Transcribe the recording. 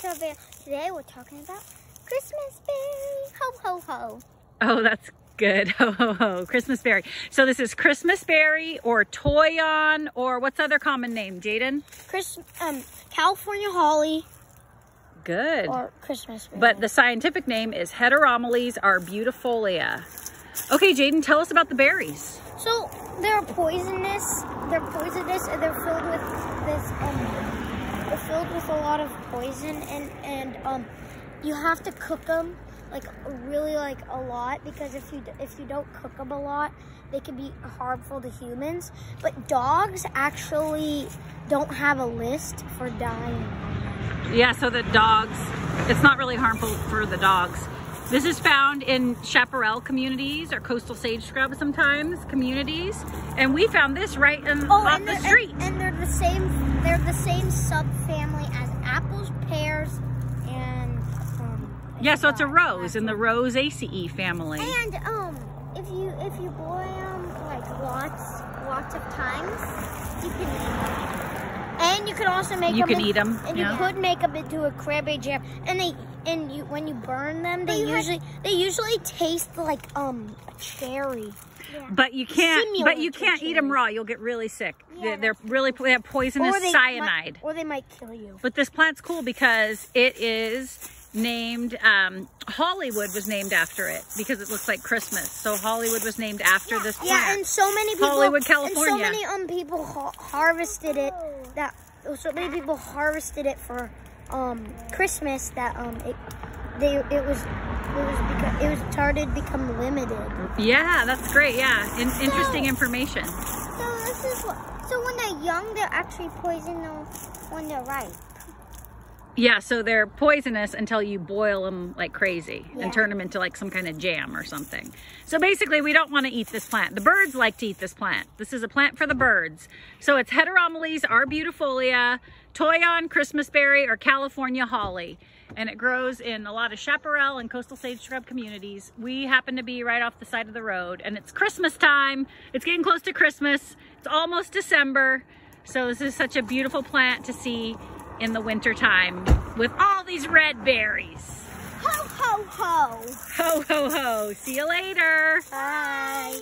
Today we're talking about Christmas berry. Ho, ho, ho. Oh, that's good. Ho, ho, ho. Christmas berry. So this is Christmas berry or toyon or what's the other common name, Jaden? Chris, um, California holly Good. or Christmas berry. But the scientific name is Heteromeles arbutifolia. Okay, Jaden, tell us about the berries. So they're poisonous. They're poisonous, and they're filled with this. Um, filled with a lot of poison, and and um, you have to cook them like really like a lot because if you if you don't cook them a lot, they can be harmful to humans. But dogs actually don't have a list for dying. Yeah, so the dogs, it's not really harmful for the dogs. This is found in chaparral communities or coastal sage scrub sometimes communities. And we found this right in, off Oh, and the they're- street. and, and the same. They're the same subfamily as apples, pears, and um. Yeah, so it's a forgot. rose in the Rosaceae family. And um, if you if you boil them like lots lots of times, you can eat them. And you could also make You them. can eat 'em, And yeah. you could make them into a cranberry jam. And they and you when you burn them, they usually they usually taste like um a cherry. But you can't, Similar but you can't eat them raw. You'll get really sick. Yeah, they're they're really, they have poisonous they cyanide. Might, or they might kill you. But this plant's cool because it is named, um, Hollywood was named after it because it looks like Christmas. So Hollywood was named after this plant. Yeah, and so many people, Hollywood, And so many um people ha- harvested it. That so many people harvested it for um Christmas. That um it they it was it was because it was started to become limited. yeah, that's great. Yeah, In- interesting information. So this is what. So when they're young, they're actually poisonous when they're ripe. Yeah, so they're poisonous until you boil them like crazy Yeah. and turn them into like some kind of jam or something. So basically, we don't want to eat this plant. The birds like to eat this plant. This is a plant for the birds. So it's Heteromeles arbutifolia, toyon christmasberry, or California holly. And it grows in a lot of chaparral and coastal sage scrub communities. We happen to be right off the side of the road and it's Christmas time. It's getting close to Christmas. It's almost December. So this is such a beautiful plant to see in the winter time with all these red berries. Ho ho ho! Ho, ho, ho. See you later. Bye.